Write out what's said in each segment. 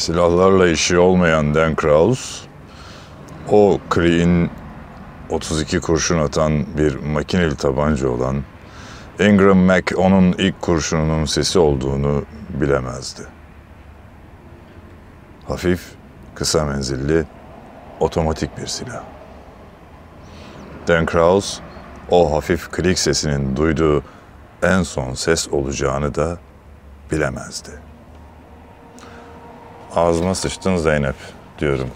Silahlarla işi olmayan Dan Kraus, o Kree'in 32 kurşun atan bir makineli tabanca olan Ingram Mac onun ilk kurşununun sesi olduğunu bilemezdi. Hafif, kısa menzilli, otomatik bir silah. Dan Kraus, o hafif klik sesinin duyduğu en son ses olacağını da bilemezdi. Ağzıma sıçtın Zeynep diyorum.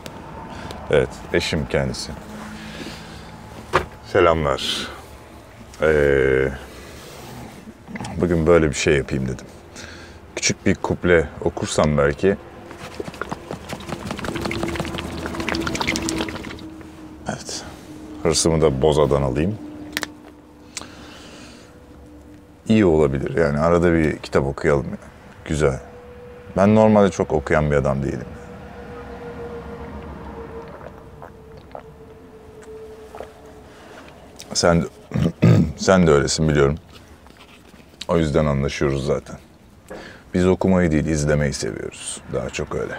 Evet, eşim kendisi. Selamlar. Ee, bugün böyle bir şey yapayım dedim. Küçük bir kuple okursam belki. Evet. Hırsımı da bozadan alayım. İyi olabilir. Yani arada bir kitap okuyalım. ya. Güzel. Ben normalde çok okuyan bir adam değilim. Sen sen de öylesin biliyorum. O yüzden anlaşıyoruz zaten. Biz okumayı değil, izlemeyi seviyoruz. Daha çok öyle.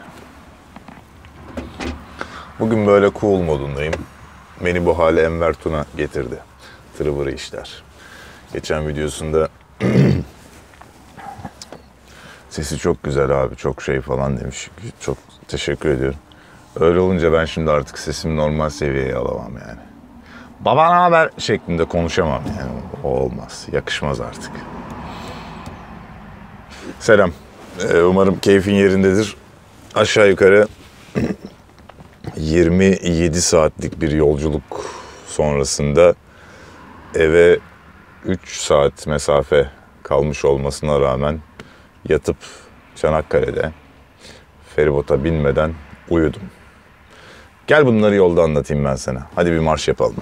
Bugün böyle cool modundayım. Beni bu hale Enver Tuna getirdi. Tırıvırı işler. Geçen videosunda sesi çok güzel abi, çok şey falan demiş. Çok teşekkür ediyorum. Öyle olunca ben şimdi artık sesimi normal seviyeye alamam yani. Baba ne haber şeklinde konuşamam yani. O olmaz. Yakışmaz artık. Selam. Ee, umarım keyfin yerindedir. Aşağı yukarı 27 saatlik bir yolculuk sonrasında eve 3 saat mesafe kalmış olmasına rağmen yatıp Çanakkale'de feribota binmeden uyudum. Gel bunları yolda anlatayım ben sana. Hadi bir marş yapalım.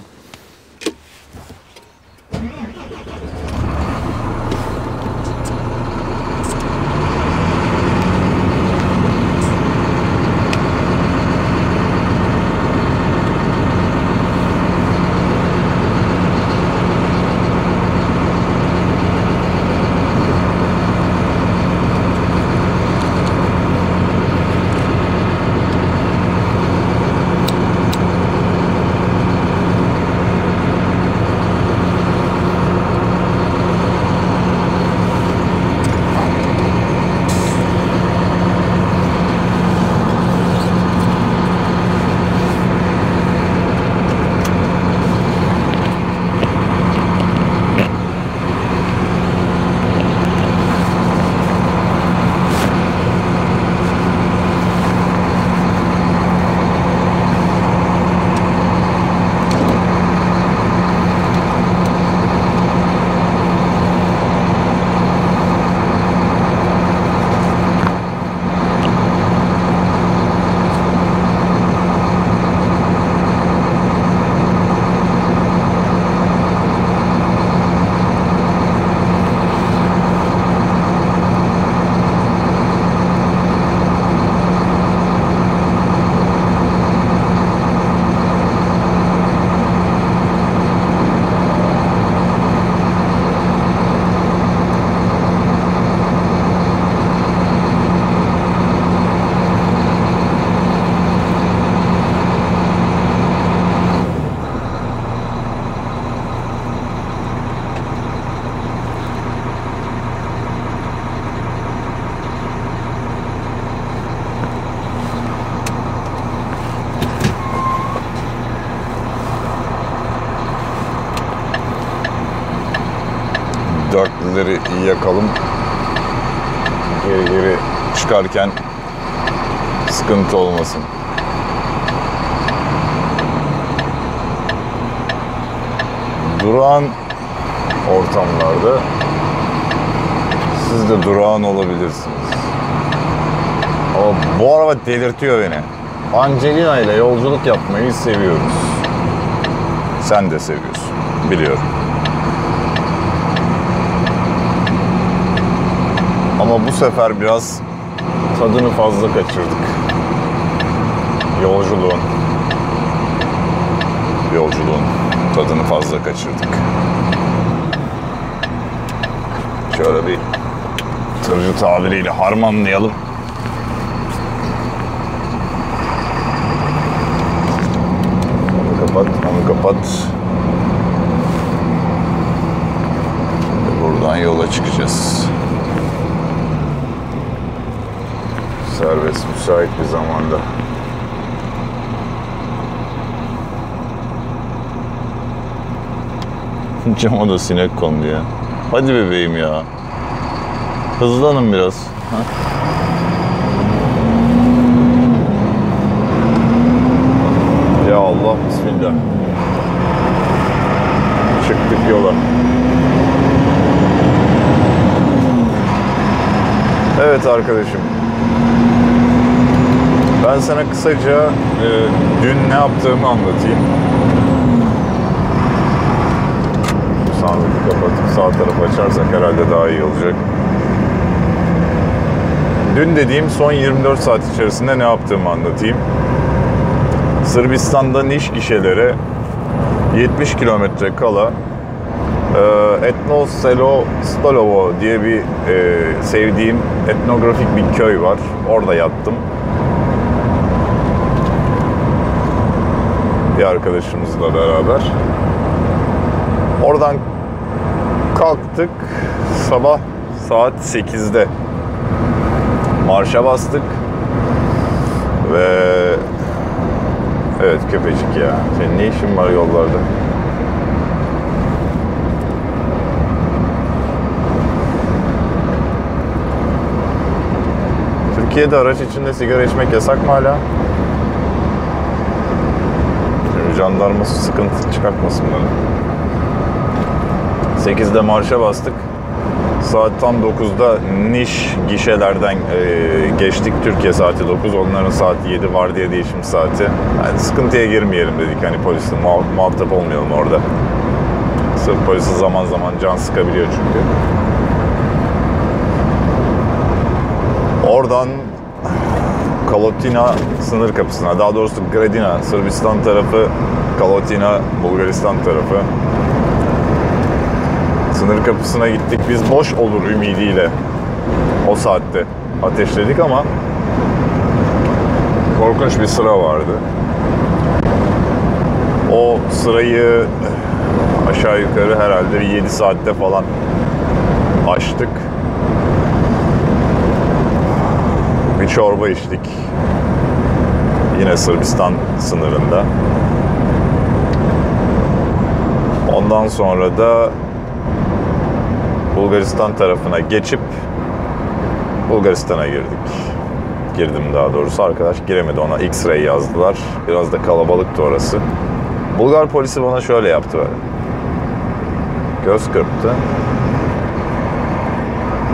Durağan ortamlarda siz de durağan olabilirsiniz. Ama bu araba delirtiyor beni. Angelina ile yolculuk yapmayı seviyoruz. Sen de seviyorsun. Biliyorum. Ama bu sefer biraz tadını fazla kaçırdık. Yolculuğun. Yolculuğun tadını fazla kaçırdık. Şöyle bir tırcı tabiriyle harmanlayalım. Onu kapat, onu kapat. Buradan yola çıkacağız. Serbest, müsait bir zamanda. Cama da sinek kondu ya. Hadi bebeğim ya. Hızlanın biraz. Ya Allah bismillah. Çıktık yola. Evet arkadaşım. Ben sana kısaca e, dün ne yaptığımı anlatayım. Kapatıp sağ tarafı açarsak herhalde daha iyi olacak. Dün dediğim son 24 saat içerisinde ne yaptığımı anlatayım. Sırbistan'da niş gişelere 70 kilometre kala e, Etno Selo Stolovo diye bir e, sevdiğim etnografik bir köy var. Orada yattım. Bir arkadaşımızla beraber. Oradan kalktık. Sabah saat 8'de marşa bastık. Ve evet köpecik ya. Senin ne işin var yollarda? Türkiye'de araç içinde sigara içmek yasak mı hala? Şimdi jandarması sıkıntı çıkartmasın bana. 8'de marşa bastık. Saat tam 9'da niş gişelerden e, geçtik. Türkiye saati 9. Onların saati 7 var diye değişim saati. Yani sıkıntıya girmeyelim dedik. Hani polisle muha- muhatap olmayalım orada. Sırf polisi zaman zaman can sıkabiliyor çünkü. Oradan Kalotina sınır kapısına, daha doğrusu Gradina, Sırbistan tarafı, Kalotina, Bulgaristan tarafı. Sınır kapısına gittik. Biz boş olur ümidiyle o saatte ateşledik ama korkunç bir sıra vardı. O sırayı aşağı yukarı herhalde bir 7 saatte falan açtık. Bir çorba içtik. Yine Sırbistan sınırında. Ondan sonra da Bulgaristan tarafına geçip Bulgaristan'a girdik. Girdim daha doğrusu. Arkadaş giremedi ona. X-ray yazdılar. Biraz da kalabalıktı orası. Bulgar polisi bana şöyle yaptı böyle. Göz kırptı.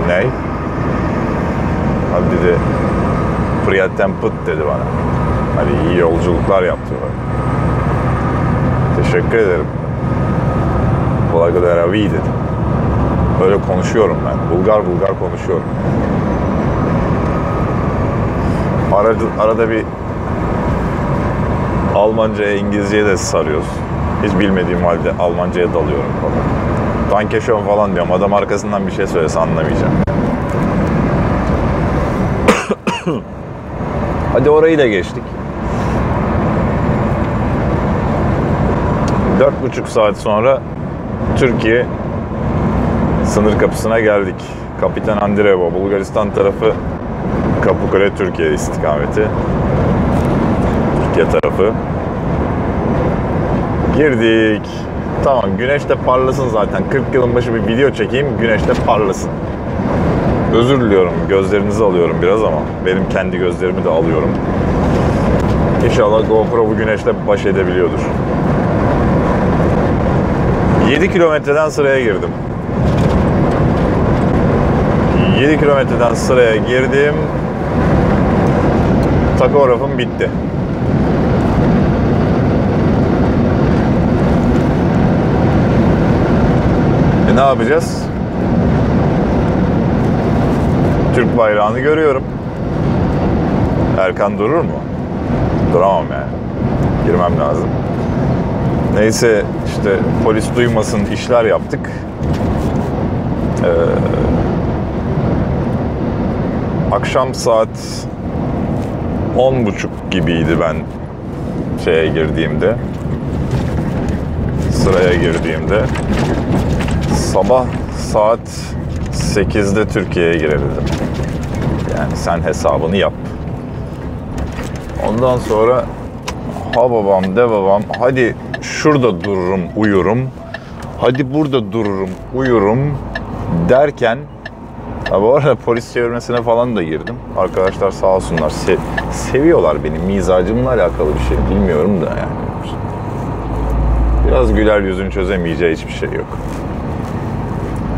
Ney? Abi dedi Priyatten pıt dedi bana. Hani iyi yolculuklar yaptı böyle. Teşekkür ederim. Kolay kadar abi dedim. Böyle konuşuyorum ben. Bulgar Bulgar konuşuyorum. Arada, arada bir Almanca'ya, İngilizce'ye de sarıyoruz. Hiç bilmediğim halde Almanca'ya dalıyorum falan. Danke schön falan diyorum. Adam arkasından bir şey söylese anlamayacağım. Hadi orayı da geçtik. Dört buçuk saat sonra Türkiye sınır kapısına geldik. Kapitan Andreevo, Bulgaristan tarafı Kapıkule Türkiye istikameti. Türkiye tarafı. Girdik. Tamam güneş de parlasın zaten. 40 yılın başı bir video çekeyim güneş de parlasın. Özür diliyorum gözlerinizi alıyorum biraz ama benim kendi gözlerimi de alıyorum. İnşallah GoPro bu güneşle baş edebiliyordur. 7 kilometreden sıraya girdim. 7 kilometreden sıraya girdim. Takografım bitti. E ne yapacağız? Türk bayrağını görüyorum. Erkan durur mu? Duramam yani. Girmem lazım. Neyse işte polis duymasın işler yaptık. Ee, akşam saat 10.30 gibiydi ben şeye girdiğimde. sıraya girdiğimde sabah saat 8'de Türkiye'ye girebildim. Yani sen hesabını yap. Ondan sonra ha babam de babam hadi şurada dururum uyurum. Hadi burada dururum uyurum derken Ha bu arada polis çevirmesine falan da girdim. Arkadaşlar sağ olsunlar. Se- seviyorlar benim mizacımla alakalı bir şey. Bilmiyorum da yani. Biraz güler yüzün çözemeyeceği hiçbir şey yok.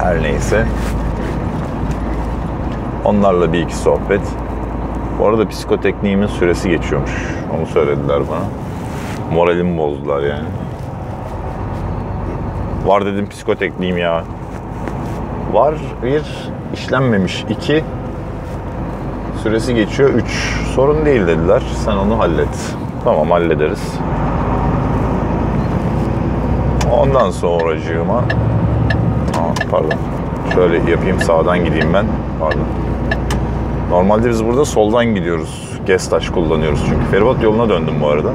Her neyse. Onlarla bir iki sohbet. Bu arada psikotekniğimin süresi geçiyormuş. Onu söylediler bana. Moralimi bozdular yani. Var dedim psikotekniğim ya. Var bir, işlenmemiş iki, süresi geçiyor üç. Sorun değil dediler. Sen onu hallet. Tamam hallederiz. Ondan sonracığıma Aa, pardon. Şöyle yapayım sağdan gideyim ben. Pardon. Normalde biz burada soldan gidiyoruz. Gestaş kullanıyoruz çünkü. Feribot yoluna döndüm bu arada.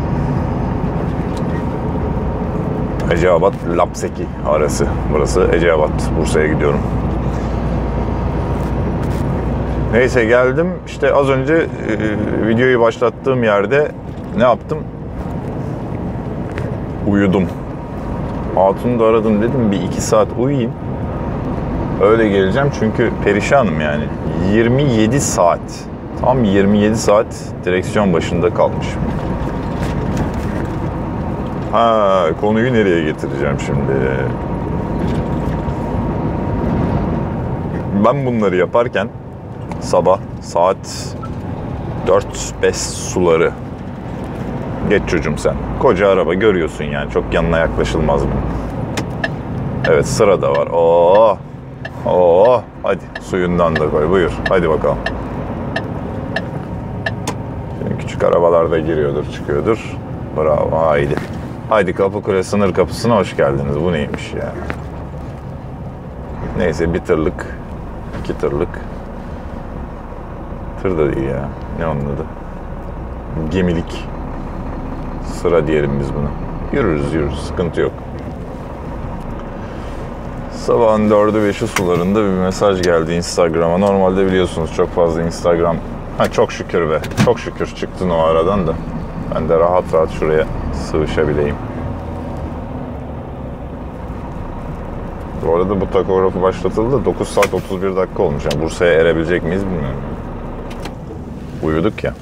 Eceabat Lapseki arası. Burası Eceabat. Bursa'ya gidiyorum. Neyse geldim. İşte az önce e, videoyu başlattığım yerde ne yaptım? Uyudum. Hatun'u da aradım dedim bir iki saat uyuyayım. Öyle geleceğim çünkü perişanım yani. 27 saat. Tam 27 saat direksiyon başında kalmışım. Ha konuyu nereye getireceğim şimdi? Ben bunları yaparken sabah saat 4-5 suları Geç çocuğum sen. Koca araba görüyorsun yani. Çok yanına yaklaşılmaz mı? Evet sıra da var. Oo. Oo. Hadi suyundan da koy. Buyur. Hadi bakalım. Şimdi küçük arabalar da giriyordur, çıkıyordur. Bravo. Haydi. Haydi Kapıkule sınır kapısına hoş geldiniz. Bu neymiş ya? Neyse bir tırlık, iki tırlık. Tır da değil ya. Ne onun adı? Gemilik sıra diyelim biz buna. Yürürüz yürürüz sıkıntı yok. Sabahın dördü beşi sularında bir mesaj geldi Instagram'a. Normalde biliyorsunuz çok fazla Instagram... Ha çok şükür be. Çok şükür çıktın o aradan da. Ben de rahat rahat şuraya sığışabileyim. Bu arada bu takografı başlatıldı. 9 saat 31 dakika olmuş. Yani Bursa'ya erebilecek miyiz bilmiyorum. Uyuduk ya.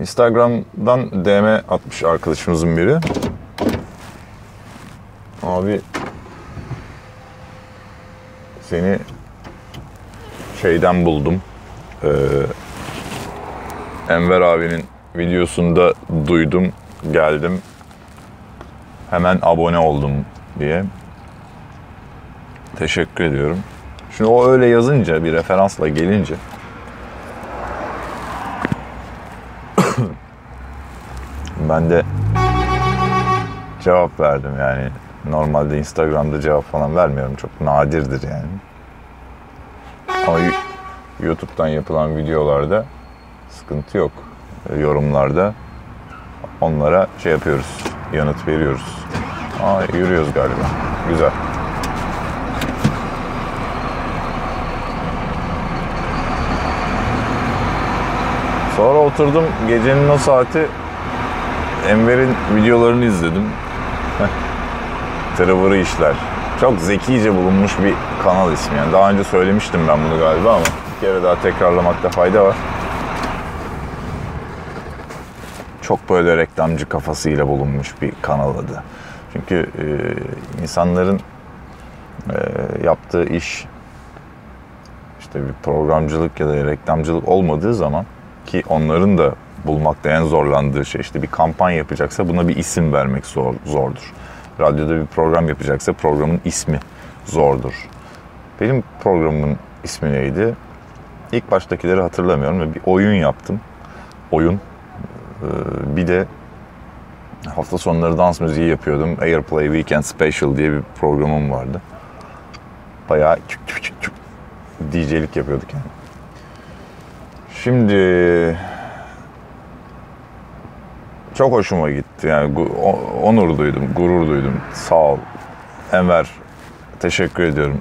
Instagram'dan DM atmış arkadaşımızın biri. Abi seni şeyden buldum. Ee, Enver abinin videosunda duydum, geldim. Hemen abone oldum diye. Teşekkür ediyorum. Şimdi o öyle yazınca, bir referansla gelince ben de cevap verdim yani. Normalde Instagram'da cevap falan vermiyorum. Çok nadirdir yani. Ama YouTube'dan yapılan videolarda sıkıntı yok. Yorumlarda onlara şey yapıyoruz. Yanıt veriyoruz. Aa, yürüyoruz galiba. Güzel. Sonra oturdum gecenin o saati Enver'in videolarını izledim. Tırıvırı işler. Çok zekice bulunmuş bir kanal ismi yani. Daha önce söylemiştim ben bunu galiba ama bir kere daha tekrarlamakta fayda var. Çok böyle reklamcı kafasıyla bulunmuş bir kanal adı. Çünkü e, insanların e, yaptığı iş işte bir programcılık ya da reklamcılık olmadığı zaman ki onların da bulmakta en zorlandığı şey işte bir kampanya yapacaksa buna bir isim vermek zor, zordur. Radyoda bir program yapacaksa programın ismi zordur. Benim programımın ismi neydi? İlk baştakileri hatırlamıyorum ve bir oyun yaptım. Oyun. Ee, bir de hafta sonları dans müziği yapıyordum. Airplay Weekend Special diye bir programım vardı. Bayağı DJ'lik yapıyorduk yani. Şimdi çok hoşuma gitti. Yani onur duydum, gurur duydum. Sağ ol. Enver teşekkür ediyorum.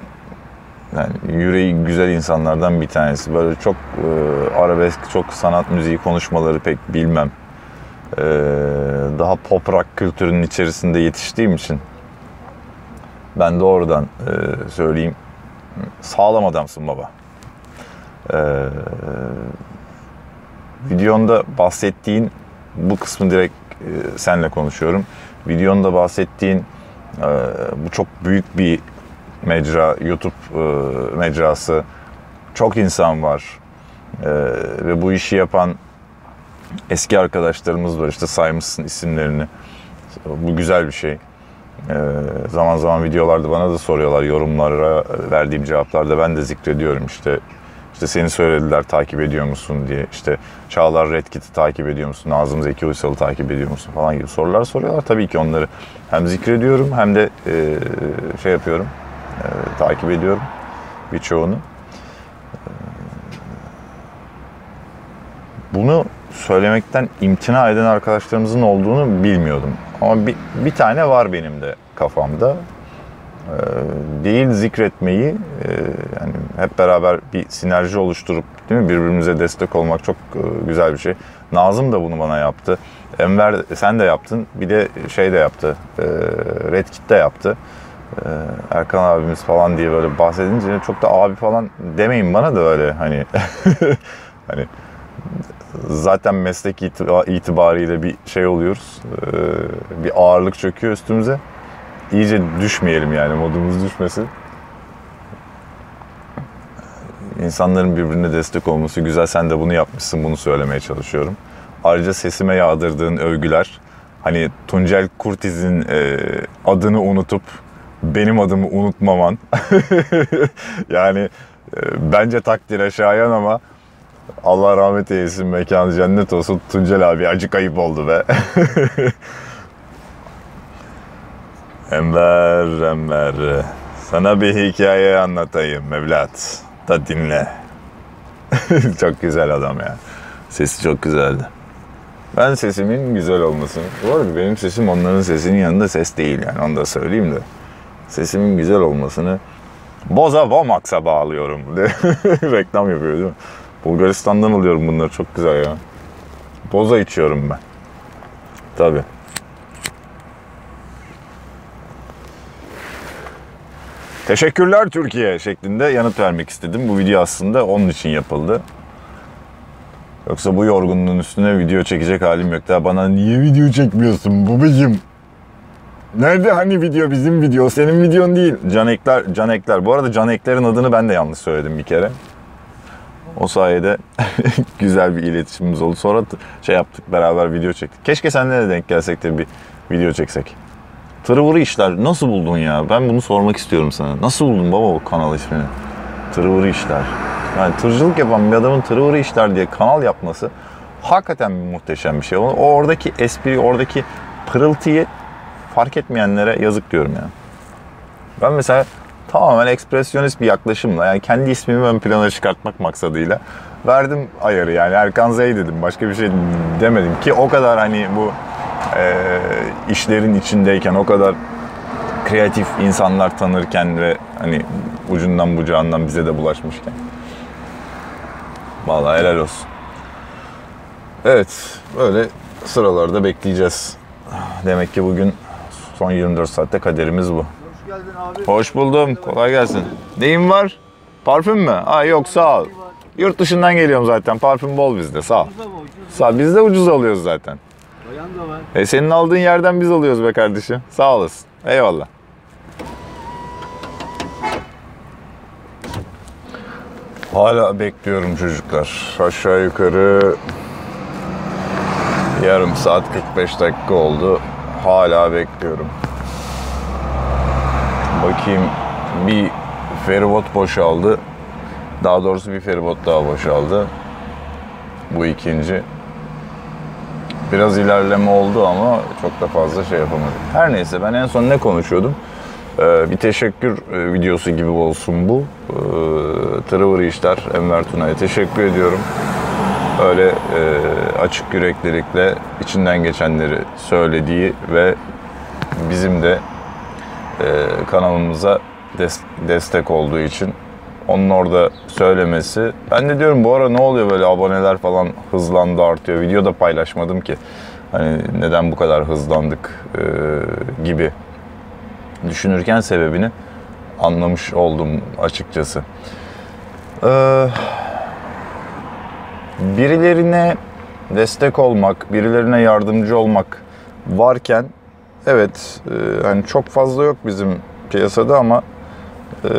Yani yüreği güzel insanlardan bir tanesi. Böyle çok e, arabesk, çok sanat müziği konuşmaları pek bilmem. E, daha pop rock kültürünün içerisinde yetiştiğim için ben de oradan e, söyleyeyim. Sağlam adamsın baba. E, videonda bahsettiğin bu kısmı direkt e, senle konuşuyorum. Videonda bahsettiğin e, bu çok büyük bir mecra, YouTube e, mecrası. Çok insan var. Ve bu işi yapan eski arkadaşlarımız var. İşte saymışsın isimlerini. Bu güzel bir şey. Zaman zaman videolarda bana da soruyorlar. Yorumlara verdiğim cevaplarda ben de zikrediyorum. İşte işte seni söylediler takip ediyor musun diye. İşte Çağlar Redkit'i takip ediyor musun? Nazım Zeki Uysal'ı takip ediyor musun falan gibi sorular soruyorlar. Tabii ki onları hem zikrediyorum hem de e, şey yapıyorum. e, takip ediyorum birçoğunu. Bunu söylemekten imtina eden arkadaşlarımızın olduğunu bilmiyordum. Ama bir, bir tane var benim de kafamda. Ee, değil zikretmeyi e, yani hep beraber bir sinerji oluşturup değil mi birbirimize destek olmak çok e, güzel bir şey. Nazım da bunu bana yaptı. Enver sen de yaptın. Bir de şey de yaptı. E, Red Kit de yaptı. E, Erkan abimiz falan diye böyle bahsedince çok da abi falan demeyin bana da öyle hani hani zaten meslek itiba- itibariyle bir şey oluyoruz. E, bir ağırlık çöküyor üstümüze iyice düşmeyelim yani modumuz düşmesin. İnsanların birbirine destek olması güzel. Sen de bunu yapmışsın. Bunu söylemeye çalışıyorum. Ayrıca sesime yağdırdığın övgüler hani Tuncel Kurtiz'in e, adını unutup benim adımı unutmaman yani e, bence takdire şayan ama Allah rahmet eylesin mekanı cennet olsun Tuncel abi acık ayıp oldu be. Enver, Enver. Sana bir hikaye anlatayım evlat. Da dinle. çok güzel adam ya. Sesi çok güzeldi. Ben sesimin güzel olmasını... Bu arada benim sesim onların sesinin yanında ses değil yani onu da söyleyeyim de. Sesimin güzel olmasını Boza Vomax'a bağlıyorum. Reklam yapıyor değil mi? Bulgaristan'dan alıyorum bunları çok güzel ya. Boza içiyorum ben. Tabii. Teşekkürler Türkiye şeklinde yanıt vermek istedim. Bu video aslında onun için yapıldı. Yoksa bu yorgunluğun üstüne video çekecek halim yok. Daha bana niye video çekmiyorsun babacığım? Nerede hani video bizim video senin videon değil. Can Ekler, Can Ekler. Bu arada Can Ekler'in adını ben de yanlış söyledim bir kere. O sayede güzel bir iletişimimiz oldu. Sonra şey yaptık beraber video çektik. Keşke seninle de denk gelsek de bir video çeksek. Tırıvırı işler nasıl buldun ya? Ben bunu sormak istiyorum sana. Nasıl buldun baba o kanal ismini? Tırıvırı işler. Yani tırcılık yapan bir adamın tırıvırı işler diye kanal yapması hakikaten muhteşem bir şey. O, oradaki espri, oradaki pırıltıyı fark etmeyenlere yazık diyorum ya. Ben mesela tamamen ekspresyonist bir yaklaşımla yani kendi ismimi ön plana çıkartmak maksadıyla verdim ayarı yani Erkan Zey dedim başka bir şey demedim ki o kadar hani bu e, işlerin içindeyken o kadar kreatif insanlar tanırken ve hani ucundan bucağından bize de bulaşmışken. Vallahi helal olsun. Evet, böyle sıralarda bekleyeceğiz. Demek ki bugün son 24 saatte kaderimiz bu. Hoş geldin abi. Hoş buldum. Kolay gelsin. Neyin var? Parfüm mü? Ha yok sağ ol. Yurt dışından geliyorum zaten. Parfüm bol bizde. Sağ ol. Sağ ol. Biz de ucuz alıyoruz zaten. E senin aldığın yerden biz alıyoruz be kardeşim. Sağ olasın. Eyvallah. Hala bekliyorum çocuklar. Aşağı yukarı yarım saat 45 dakika oldu. Hala bekliyorum. Bakayım bir feribot boşaldı. Daha doğrusu bir feribot daha boşaldı. Bu ikinci. Biraz ilerleme oldu ama çok da fazla şey yapamadık. Her neyse ben en son ne konuşuyordum? Ee, bir teşekkür e, videosu gibi olsun bu. Ee, Tırıvırı işler Enver Tuna'ya teşekkür ediyorum. öyle e, açık yüreklilikle içinden geçenleri söylediği ve bizim de e, kanalımıza des- destek olduğu için onun orada söylemesi. Ben de diyorum bu ara ne oluyor böyle aboneler falan hızlandı artıyor. Video da paylaşmadım ki. Hani neden bu kadar hızlandık e, gibi düşünürken sebebini anlamış oldum açıkçası. Ee, birilerine destek olmak, birilerine yardımcı olmak varken evet e, hani çok fazla yok bizim piyasada ama e,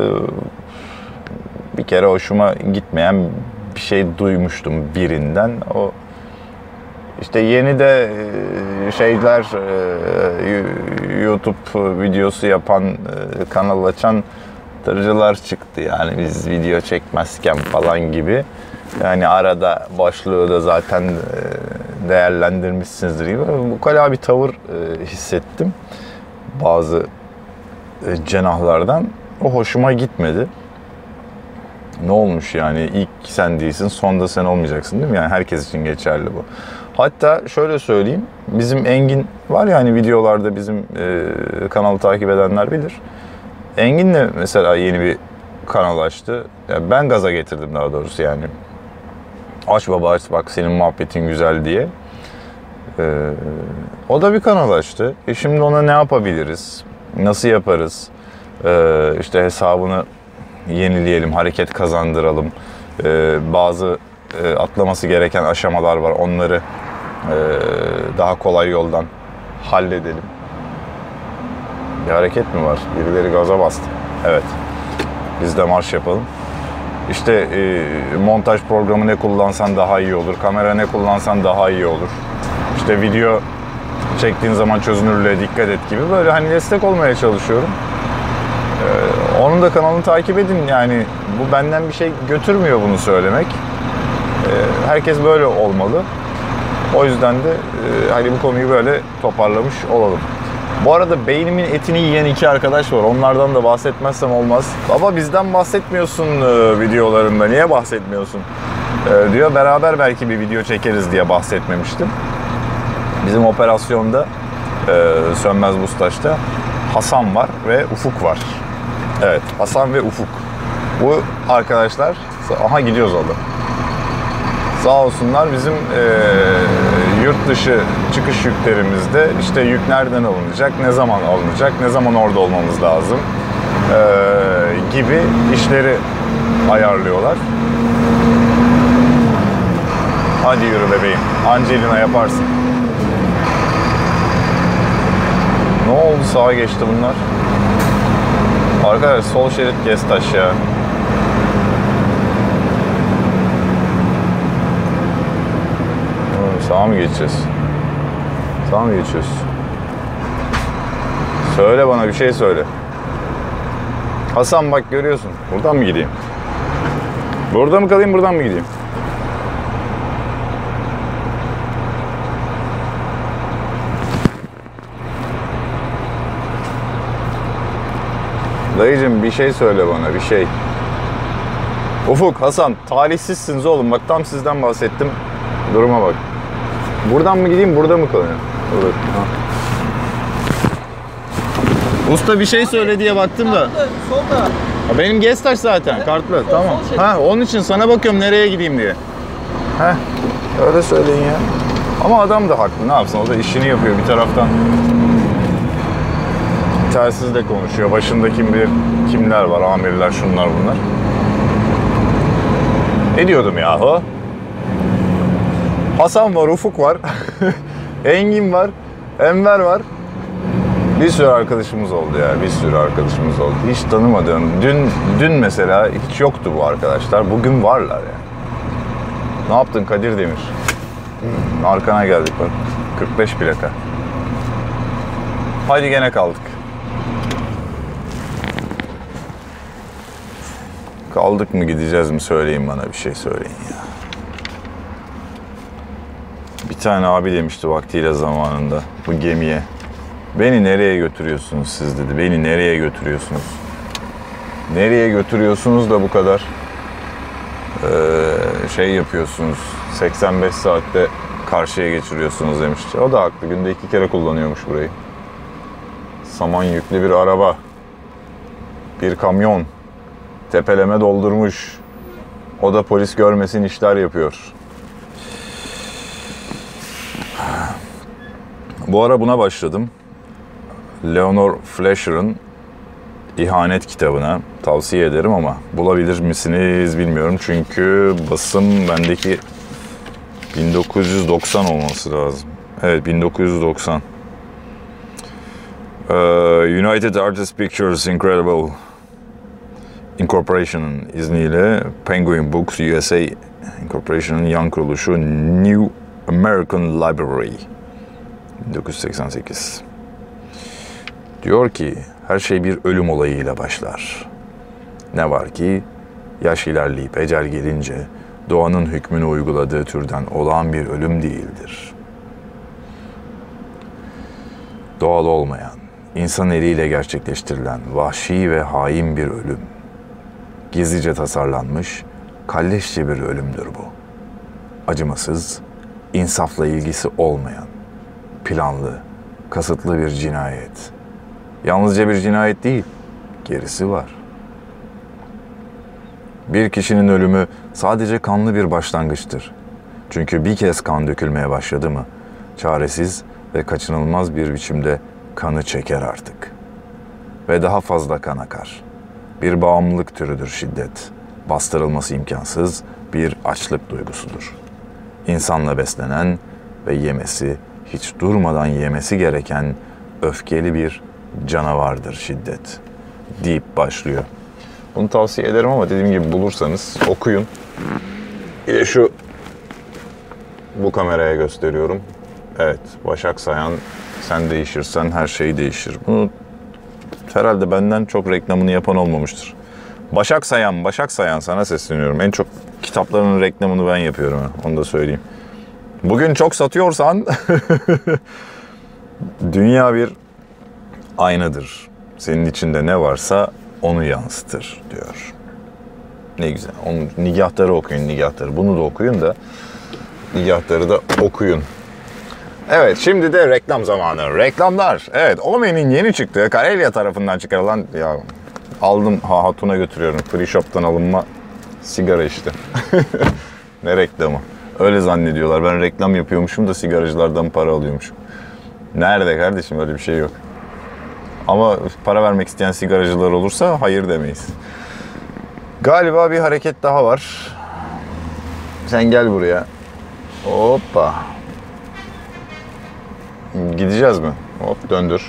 bir kere hoşuma gitmeyen bir şey duymuştum birinden. O işte yeni de e, şeyler e, YouTube videosu yapan, e, kanal açan tırcılar çıktı. Yani biz video çekmezken falan gibi. Yani arada boşluğu da zaten değerlendirmişsinizdir gibi. Bu kadar bir tavır hissettim. Bazı cenahlardan. O hoşuma gitmedi. Ne olmuş yani ilk sen değilsin son da sen olmayacaksın değil mi? Yani herkes için geçerli bu. Hatta şöyle söyleyeyim. Bizim Engin var ya hani videolarda bizim e, kanalı takip edenler bilir. Engin de mesela yeni bir kanal açtı. Yani ben gaza getirdim daha doğrusu yani. Aç baba aç bak senin muhabbetin güzel diye. Ee, o da bir kanal açtı. E şimdi ona ne yapabiliriz? Nasıl yaparız? Ee, işte hesabını yenileyelim, hareket kazandıralım. Ee, bazı e, atlaması gereken aşamalar var. Onları e, daha kolay yoldan halledelim. Bir hareket mi var? Birileri gaza bastı. Evet. Biz de marş yapalım. İşte e, montaj programı ne kullansan daha iyi olur. Kamera ne kullansan daha iyi olur. İşte video çektiğin zaman çözünürlüğe dikkat et gibi böyle hani destek olmaya çalışıyorum. Ee, onun da kanalını takip edin yani bu benden bir şey götürmüyor bunu söylemek. Ee, herkes böyle olmalı. O yüzden de e, hani bu konuyu böyle toparlamış olalım. Bu arada beynimin etini yiyen iki arkadaş var. Onlardan da bahsetmezsem olmaz. Baba bizden bahsetmiyorsun e, videolarında. Niye bahsetmiyorsun? E, diyor beraber belki bir video çekeriz diye bahsetmemiştim. Bizim operasyonda Sönmez Bustaş'ta Hasan var ve Ufuk var. Evet Hasan ve Ufuk. Bu arkadaşlar aha gidiyoruz orada. Sağ olsunlar bizim e, yurt dışı çıkış yüklerimizde işte yük nereden alınacak, ne zaman alınacak, ne zaman orada olmamız lazım e, gibi işleri ayarlıyorlar. Hadi yürü bebeğim. Angelina yaparsın. Ne oldu sağa geçti bunlar? Arkadaş sol şerit Gestaş ya. Sağa mı geçeceğiz? Sağa mı geçiyoruz? Söyle bana bir şey söyle. Hasan bak görüyorsun. Buradan mı gideyim? Burada mı kalayım buradan mı gideyim? Dayıcım bir şey söyle bana bir şey. Ufuk, Hasan talihsizsiniz oğlum. Bak tam sizden bahsettim. Duruma bak. Buradan mı gideyim burada mı kalayım? Ha. Usta bir şey söyle diye baktım da. Solda. Ha, Benim Gestaş zaten kartlı. Tamam. şerit. Ha onun için sana bakıyorum nereye gideyim diye. Heh. Öyle söyleyin ya. Ama adam da haklı. Ne yapsın? O da işini yapıyor bir taraftan. Telsiz de konuşuyor. Başında kim bilir kimler var. Amirler şunlar bunlar. Ne diyordum yahu? Hasan var, Ufuk var. Engin var. Enver var. Bir sürü arkadaşımız oldu ya. Bir sürü arkadaşımız oldu. Hiç tanımadığım. Dün dün mesela hiç yoktu bu arkadaşlar. Bugün varlar yani. Ne yaptın Kadir Demir? Arkana geldik bak. 45 plaka. Haydi gene kaldık. Kaldık mı gideceğiz mi söyleyin bana bir şey söyleyin ya. Bir tane abi demişti vaktiyle zamanında bu gemiye. Beni nereye götürüyorsunuz siz dedi. Beni nereye götürüyorsunuz? Nereye götürüyorsunuz da bu kadar? Ee, şey yapıyorsunuz 85 saatte karşıya geçiriyorsunuz demişti. O da haklı. Günde iki kere kullanıyormuş burayı. Saman yüklü bir araba. Bir kamyon. Tepeleme doldurmuş. O da polis görmesin işler yapıyor. Bu ara buna başladım. Leonor Fletcher'ın İhanet kitabına tavsiye ederim ama bulabilir misiniz bilmiyorum. Çünkü basım bendeki 1990 olması lazım. Evet 1990. Ee, United Artists Pictures Incredible Incorporation'ın izniyle Penguin Books USA Incorporation'ın yan kuruluşu New American Library 1988. Diyor ki her şey bir ölüm olayıyla başlar. Ne var ki yaş ilerleyip ecel gelince doğanın hükmünü uyguladığı türden olağan bir ölüm değildir. Doğal olmayan, insan eliyle gerçekleştirilen vahşi ve hain bir ölüm. Gizlice tasarlanmış, kalleşçe bir ölümdür bu. Acımasız, insafla ilgisi olmayan, planlı, kasıtlı bir cinayet. Yalnızca bir cinayet değil, gerisi var. Bir kişinin ölümü sadece kanlı bir başlangıçtır. Çünkü bir kez kan dökülmeye başladı mı, çaresiz ve kaçınılmaz bir biçimde kanı çeker artık. Ve daha fazla kan akar. Bir bağımlılık türüdür şiddet. Bastırılması imkansız bir açlık duygusudur. İnsanla beslenen ve yemesi, hiç durmadan yemesi gereken öfkeli bir canavardır şiddet deyip başlıyor. Bunu tavsiye ederim ama dediğim gibi bulursanız okuyun. Bir de şu bu kameraya gösteriyorum. Evet, Başak Sayan sen değişirsen her şey değişir. Bunu herhalde benden çok reklamını yapan olmamıştır. Başak Sayan, Başak Sayan sana sesleniyorum. En çok kitaplarının reklamını ben yapıyorum. Onu da söyleyeyim. Bugün çok satıyorsan dünya bir aynadır. Senin içinde ne varsa onu yansıtır diyor. Ne güzel. Onun nigahları okuyun, nigahları. Bunu da okuyun da nigahları da okuyun. Evet şimdi de reklam zamanı. Reklamlar. Evet Omen'in yeni çıktığı Karelya tarafından çıkarılan ya aldım ha, Hatun'a götürüyorum. Free Shop'tan alınma sigara işte. ne reklamı? Öyle zannediyorlar. Ben reklam yapıyormuşum da sigaracılardan para alıyormuşum. Nerede kardeşim öyle bir şey yok. Ama para vermek isteyen sigaracılar olursa hayır demeyiz. Galiba bir hareket daha var. Sen gel buraya. Hoppa. Gideceğiz mi? Hop döndür.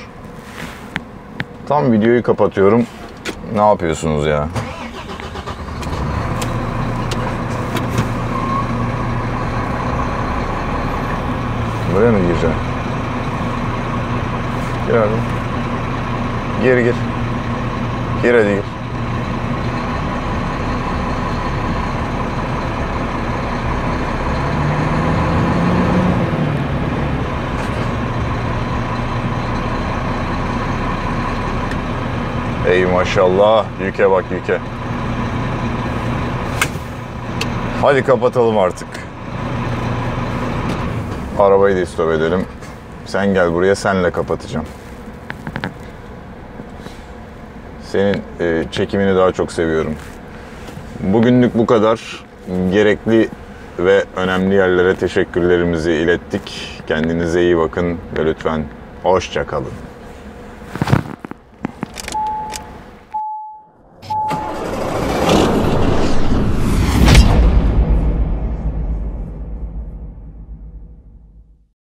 Tam videoyu kapatıyorum. Ne yapıyorsunuz ya? Buraya mı gireceksin? Gir abi. Gir gir. Gir hadi gir. Ey maşallah. Yüke bak yüke. Hadi kapatalım artık. Arabayı da istop edelim. Sen gel buraya senle kapatacağım. Senin e, çekimini daha çok seviyorum. Bugünlük bu kadar. Gerekli ve önemli yerlere teşekkürlerimizi ilettik. Kendinize iyi bakın ve lütfen hoşça kalın.